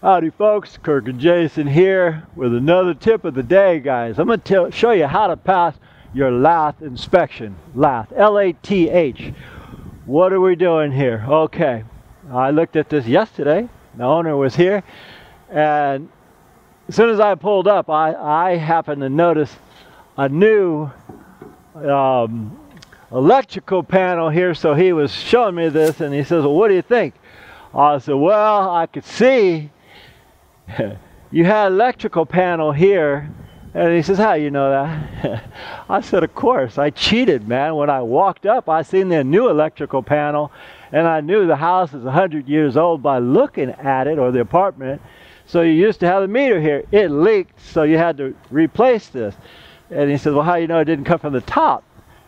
Howdy folks, Kirk and Jason here with another tip of the day guys. I'm going to show you how to pass your lath inspection. Lath, L-A-T-H. What are we doing here? Okay, I looked at this yesterday. The owner was here and as soon as I pulled up I, I happened to notice a new um, electrical panel here so he was showing me this and he says well what do you think I said well I could see you had electrical panel here. And he says, how you know that? I said, of course. I cheated, man. When I walked up, I seen the new electrical panel, and I knew the house is 100 years old by looking at it, or the apartment. So you used to have the meter here. It leaked, so you had to replace this. And he said, well, how you know it didn't come from the top?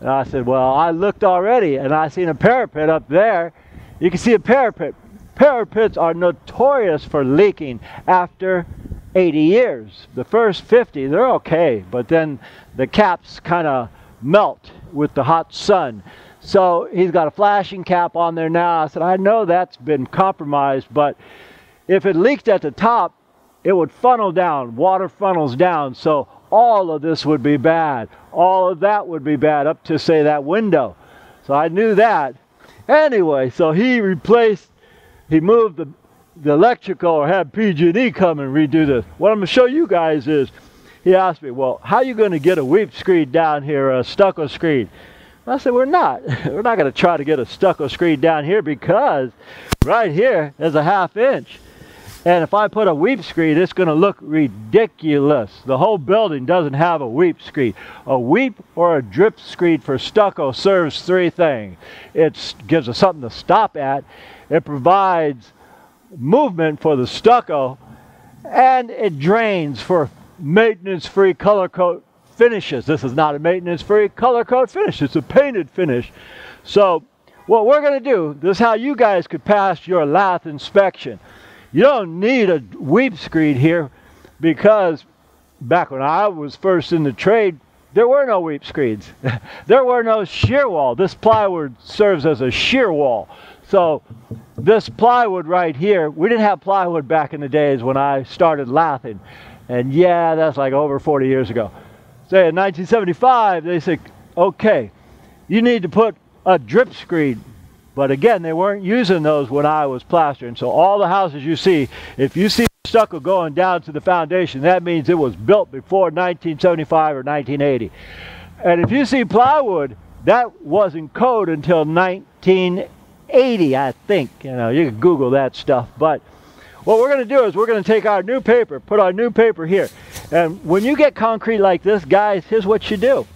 And I said, well, I looked already, and I seen a parapet up there. You can see a parapet Parapets are notorious for leaking after 80 years. The first 50, they're okay, but then the caps kind of melt with the hot sun. So he's got a flashing cap on there now. I said, I know that's been compromised, but if it leaked at the top, it would funnel down. Water funnels down. So all of this would be bad. All of that would be bad up to, say, that window. So I knew that. Anyway, so he replaced he moved the, the electrical or had PG&E come and redo this. What I'm going to show you guys is, he asked me, well, how are you going to get a weep screed down here, a stucco screed? I said, we're not. we're not going to try to get a stucco screed down here because right here is a half inch. And if I put a weep screed, it's going to look ridiculous. The whole building doesn't have a weep screed. A weep or a drip screed for stucco serves three things. It gives us something to stop at. It provides movement for the stucco. And it drains for maintenance-free color coat finishes. This is not a maintenance-free color coat finish. It's a painted finish. So what we're going to do, this is how you guys could pass your lath inspection. You don't need a weep screed here because back when I was first in the trade, there were no weep screeds. there were no shear wall. This plywood serves as a shear wall. So this plywood right here, we didn't have plywood back in the days when I started lathing. And yeah, that's like over 40 years ago. Say in 1975, they said, okay, you need to put a drip screed. but again, they weren't using those when I was plastering. So all the houses you see, if you see stucco going down to the foundation, that means it was built before 1975 or 1980. And if you see plywood, that wasn't code until 1980, I think. You know, you can Google that stuff. But what we're going to do is we're going to take our new paper, put our new paper here. And when you get concrete like this, guys, here's what you do.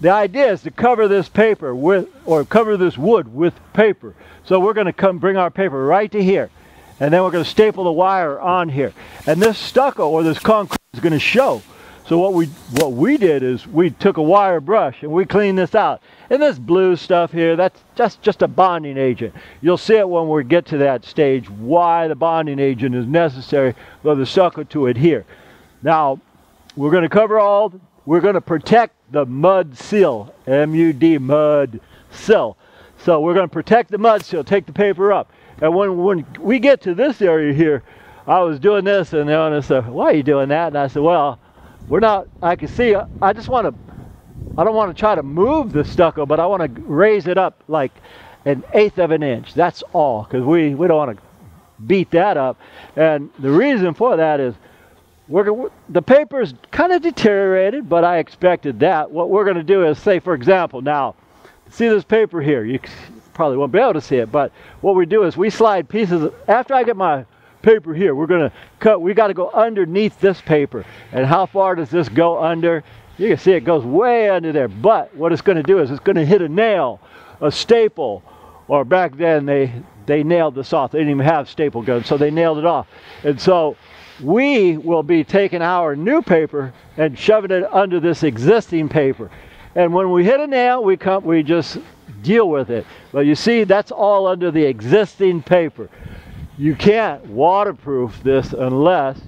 The idea is to cover this paper with, or cover this wood with paper. So we're going to come bring our paper right to here. And then we're going to staple the wire on here. And this stucco or this concrete is going to show. So what we what we did is we took a wire brush and we cleaned this out. And this blue stuff here, that's just, just a bonding agent. You'll see it when we get to that stage, why the bonding agent is necessary for the stucco to adhere. Now, we're going to cover all, we're going to protect the mud sill, M-U-D, mud sill. So we're going to protect the mud sill, take the paper up. And when, when we get to this area here, I was doing this and the owner said, why are you doing that? And I said, well, we're not, I can see, I just want to, I don't want to try to move the stucco, but I want to raise it up like an eighth of an inch. That's all, because we, we don't want to beat that up. And the reason for that is we're, the paper's kind of deteriorated, but I expected that. What we're going to do is say, for example, now, see this paper here. You probably won't be able to see it, but what we do is we slide pieces. After I get my paper here, we're going to cut. We got to go underneath this paper. And how far does this go under? You can see it goes way under there. But what it's going to do is it's going to hit a nail, a staple, or back then they they nailed this off. They didn't even have staple guns, so they nailed it off. And so we will be taking our new paper and shoving it under this existing paper. And when we hit a nail, we come, we just deal with it. But you see, that's all under the existing paper. You can't waterproof this unless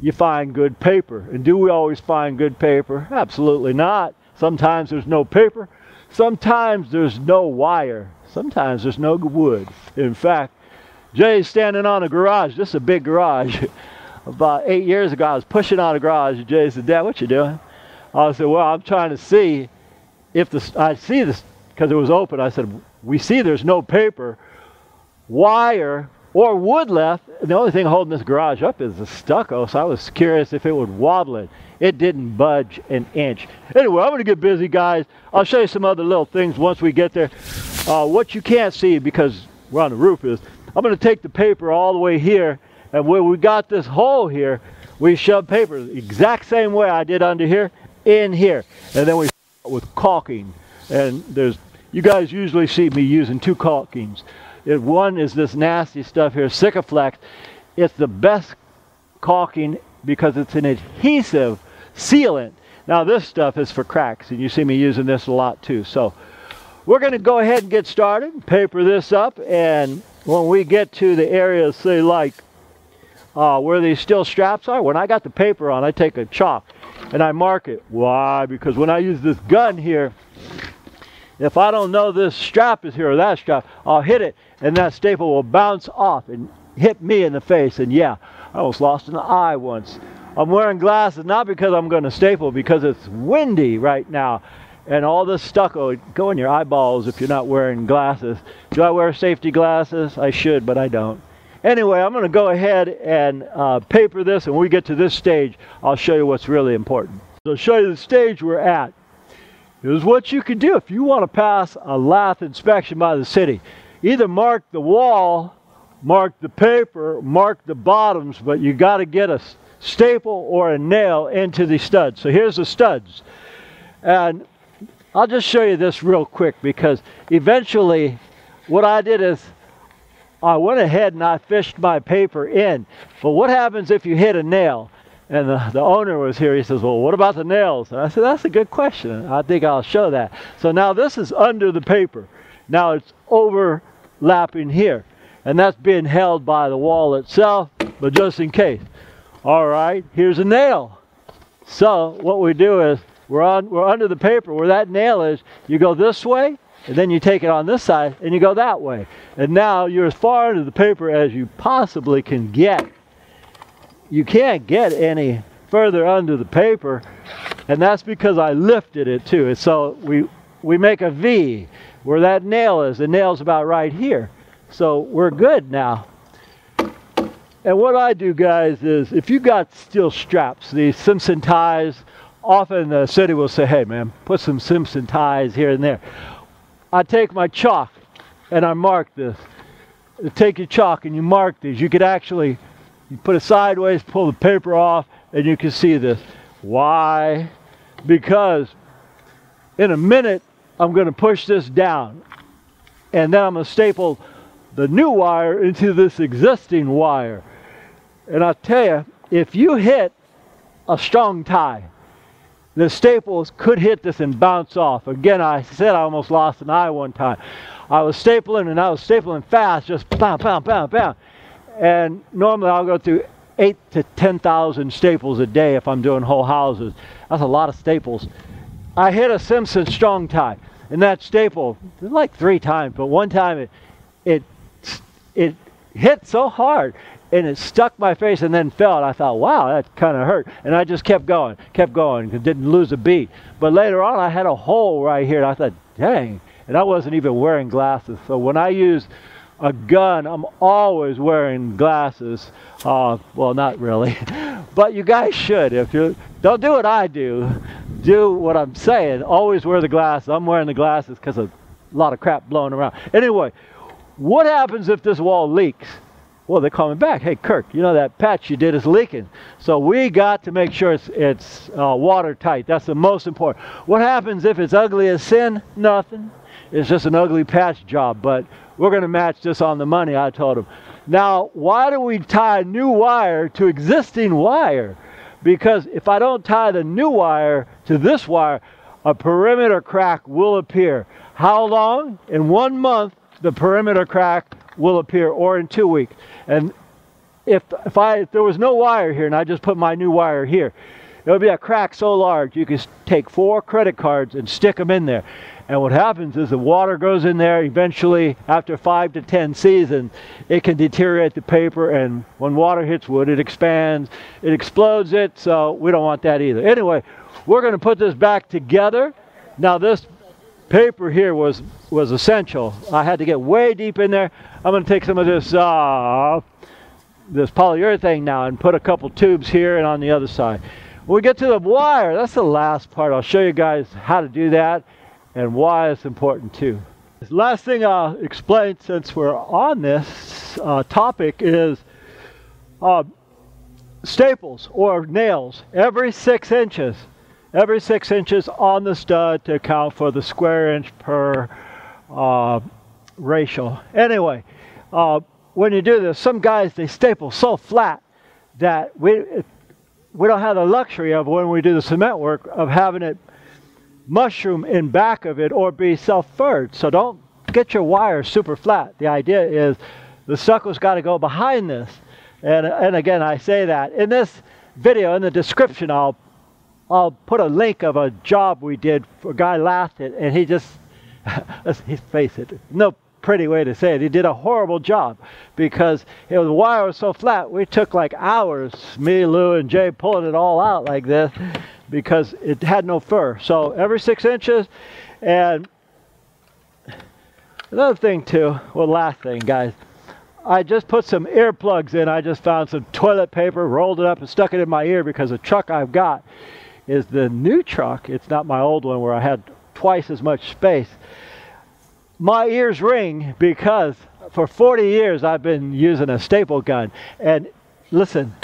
you find good paper. And do we always find good paper? Absolutely not. Sometimes there's no paper. Sometimes there's no wire. Sometimes there's no wood. In fact, Jay's standing on a garage. This is a big garage. About eight years ago, I was pushing on a garage. Jay said, Dad, what you doing? I said, well, I'm trying to see if the, I see this, because it was open. I said, we see there's no paper, wire, or wood left. The only thing holding this garage up is the stucco. So I was curious if it would wobble it. It didn't budge an inch. Anyway, I'm going to get busy, guys. I'll show you some other little things once we get there. Uh, what you can't see because we're on the roof is I'm going to take the paper all the way here and where we got this hole here we shove paper the exact same way I did under here in here and then we with caulking and there's you guys usually see me using two caulkings it, one is this nasty stuff here Sikaflex it's the best caulking because it's an adhesive sealant now this stuff is for cracks and you see me using this a lot too so we're going to go ahead and get started, paper this up, and when we get to the areas, say like uh, where these steel straps are, when I got the paper on, I take a chalk and I mark it. Why? Because when I use this gun here, if I don't know this strap is here or that strap, I'll hit it and that staple will bounce off and hit me in the face. And yeah, I almost lost an eye once. I'm wearing glasses not because I'm going to staple, because it's windy right now and all this stucco go in your eyeballs if you're not wearing glasses. Do I wear safety glasses? I should, but I don't. Anyway, I'm going to go ahead and uh, paper this, and when we get to this stage, I'll show you what's really important. So I'll show you the stage we're at. Here's what you can do if you want to pass a lath inspection by the city. Either mark the wall, mark the paper, mark the bottoms, but you got to get a staple or a nail into the studs. So here's the studs. And I'll just show you this real quick because eventually what I did is I went ahead and I fished my paper in. But what happens if you hit a nail? And the, the owner was here. He says, Well, what about the nails? And I said, That's a good question. I think I'll show that. So now this is under the paper. Now it's overlapping here. And that's being held by the wall itself, but just in case. All right, here's a nail. So what we do is we're, on, we're under the paper where that nail is. You go this way, and then you take it on this side, and you go that way. And now you're as far into the paper as you possibly can get. You can't get any further under the paper, and that's because I lifted it too. And so we, we make a V where that nail is. The nail's about right here. So we're good now. And what I do, guys, is if you got steel straps, these Simpson ties, often the city will say, hey man, put some Simpson ties here and there. I take my chalk and I mark this. You take your chalk and you mark these. You could actually you put it sideways, pull the paper off, and you can see this. Why? Because in a minute I'm going to push this down and then I'm going to staple the new wire into this existing wire. And I'll tell you, if you hit a strong tie, the staples could hit this and bounce off. Again, I said I almost lost an eye one time. I was stapling and I was stapling fast, just pound, pound, pound, pound. And normally I'll go through eight to 10,000 staples a day if I'm doing whole houses. That's a lot of staples. I hit a Simpson Strong-Tie, and that staple, like three times, but one time it, it, it hit so hard and it stuck my face and then fell. And I thought, wow, that kind of hurt. And I just kept going, kept going, didn't lose a beat. But later on, I had a hole right here. And I thought, dang. And I wasn't even wearing glasses. So when I use a gun, I'm always wearing glasses. Uh, well, not really. but you guys should. If you don't do what I do, do what I'm saying. Always wear the glasses. I'm wearing the glasses because of a lot of crap blowing around. Anyway, what happens if this wall leaks? Well, they're coming back. Hey, Kirk, you know that patch you did is leaking. So we got to make sure it's, it's uh, watertight. That's the most important. What happens if it's ugly as sin? Nothing. It's just an ugly patch job. But we're going to match this on the money, I told him. Now, why do we tie new wire to existing wire? Because if I don't tie the new wire to this wire, a perimeter crack will appear. How long? In one month, the perimeter crack will appear, or in two weeks. And if, if, I, if there was no wire here and I just put my new wire here, it would be a crack so large you could take four credit cards and stick them in there. And what happens is the water goes in there. Eventually, after five to ten seasons, it can deteriorate the paper. And when water hits wood, it expands, it explodes it. So we don't want that either. Anyway, we're going to put this back together. Now this paper here was was essential. I had to get way deep in there. I'm going to take some of this uh, this polyurethane now and put a couple tubes here and on the other side. When we get to the wire, that's the last part. I'll show you guys how to do that and why it's important too. Last thing I'll explain since we're on this uh, topic is uh, staples or nails every six inches. Every six inches on the stud to account for the square inch per uh, ratio. Anyway, uh, when you do this, some guys they staple so flat that we we don't have the luxury of when we do the cement work of having it mushroom in back of it or be self-furred. So don't get your wire super flat. The idea is the stucco's got to go behind this. And, and again, I say that. In this video, in the description, I'll, I'll put a link of a job we did. A guy laughed at and he just, his face, it, no pretty way to say it. He did a horrible job because it was, the wire was so flat. We took like hours, me, Lou, and Jay pulling it all out like this because it had no fur. So every six inches. And another thing too, well, last thing, guys. I just put some earplugs in. I just found some toilet paper, rolled it up, and stuck it in my ear because the truck I've got is the new truck. It's not my old one where I had twice as much space my ears ring because for 40 years I've been using a staple gun. And listen,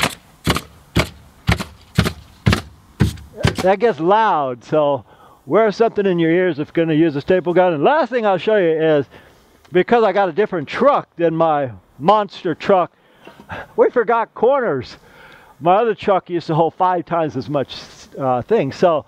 that gets loud. So wear something in your ears if you're going to use a staple gun. And last thing I'll show you is because I got a different truck than my monster truck, we forgot corners. My other truck used to hold five times as much uh, thing. So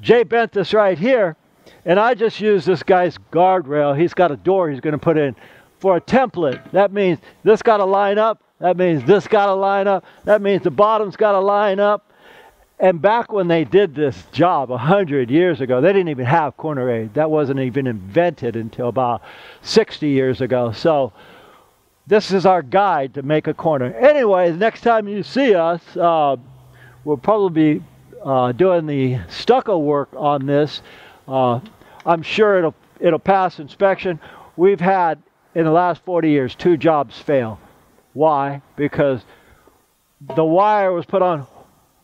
Jay bent this right here and I just used this guy's guardrail. He's got a door he's going to put in for a template. That means this got to line up. That means this got to line up. That means the bottom's got to line up. And back when they did this job a hundred years ago, they didn't even have corner aid. That wasn't even invented until about 60 years ago. So this is our guide to make a corner. Anyway, the next time you see us, uh, we'll probably be uh, doing the stucco work on this. Uh, I'm sure it'll it'll pass inspection. We've had in the last 40 years two jobs fail. Why? Because the wire was put on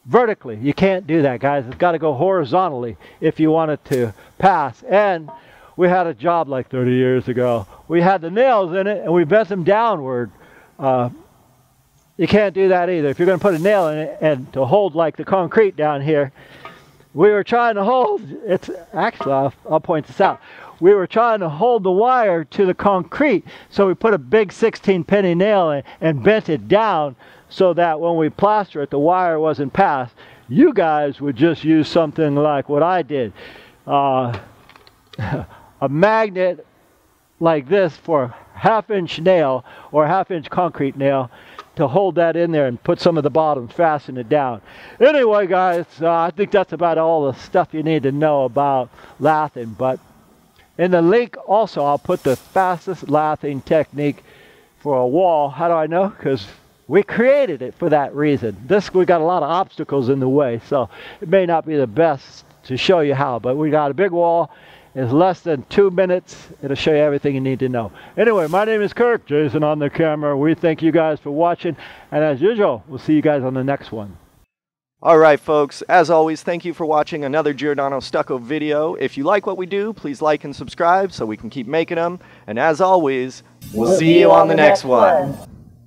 vertically. You can't do that, guys. It's got to go horizontally if you want it to pass. And we had a job like 30 years ago. We had the nails in it and we bent them downward. Uh, you can't do that either. If you're going to put a nail in it and to hold like the concrete down here, we were trying to hold, it's actually, I'll, I'll, point this out. We were trying to hold the wire to the concrete. So we put a big 16 penny nail in and bent it down so that when we plaster it, the wire wasn't passed. You guys would just use something like what I did. Uh, a magnet like this for half inch nail or half inch concrete nail to hold that in there and put some of the bottom fasten it down. Anyway, guys, uh, I think that's about all the stuff you need to know about lathing. But in the link also, I'll put the fastest lathing technique for a wall. How do I know? Because we created it for that reason. This, we got a lot of obstacles in the way, so it may not be the best to show you how, but we got a big wall is less than two minutes. It'll show you everything you need to know. Anyway, my name is Kirk, Jason on the camera. We thank you guys for watching. And as usual, we'll see you guys on the next one. All right, folks. As always, thank you for watching another Giordano Stucco video. If you like what we do, please like and subscribe so we can keep making them. And as always, we'll, we'll see you on the next one. one.